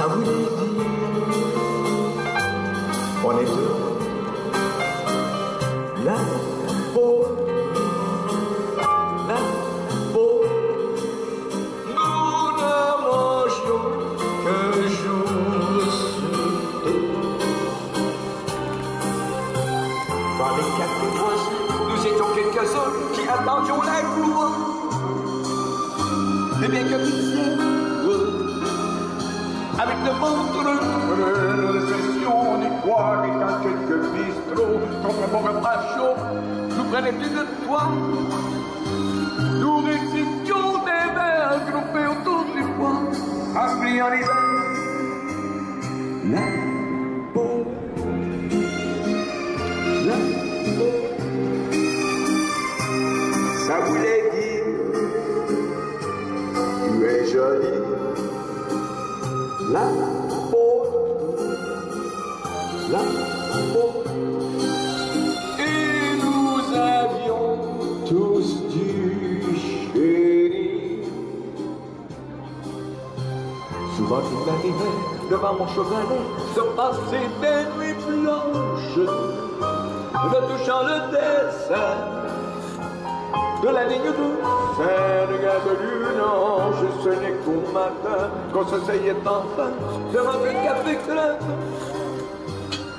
Sabun Dans les quatre voisins, nous étions quelques-uns qui attendions la gloire. Et bien que pitié, avec le ventre de récession, on y croit et dans quelques bistrots, contre bon repas chaud, nous prenait plus de toi. Nous récitions des vers groupés autour du bois, appris en hiver. La voulait dire, tu es jolie la peau, la peau. Et nous avions tous du chéri. Souvent il m'arrivait devant mon chevalet de passer des nuits blanches, ne touchant le dessin de la ligne de Seine non, je n'est qu'au matin qu'on s'asseyait enfin devant le café club.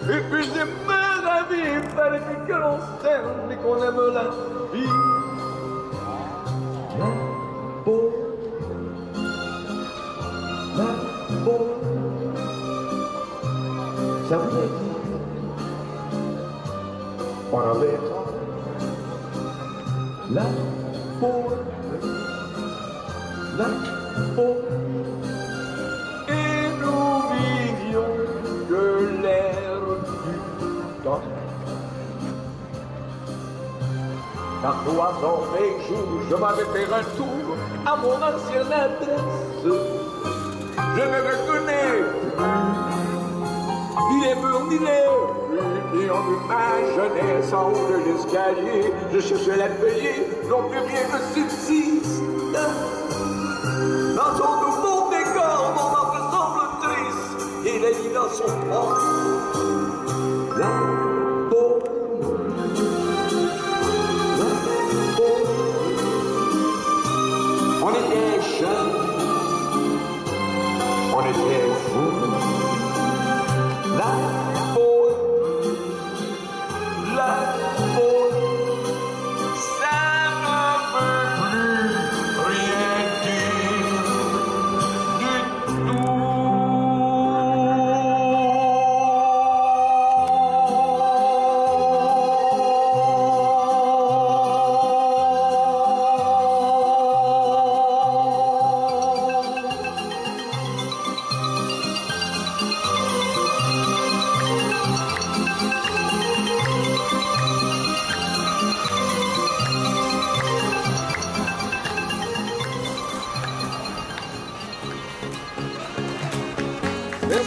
Et puis j'ai peur la vie, il fallait que l'on s'aime et qu'on aime la vie. La peau, la peau, ça voulait dire, avait la peau, la peau. Et nous vivions de l'air du temps. Car toi, dans mes jours, je m'avais fait un tour à mon ancienne adresse. Je me reconnais. Il est blond, il est en ma jeunesse en haut de l'escalier, je cherchais l'atelier, non plus rien ne subsiste. Dans son nouveau décor, mon âme semble triste, et les lits dans son port. La la peau, on était fous. La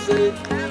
music.